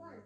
one.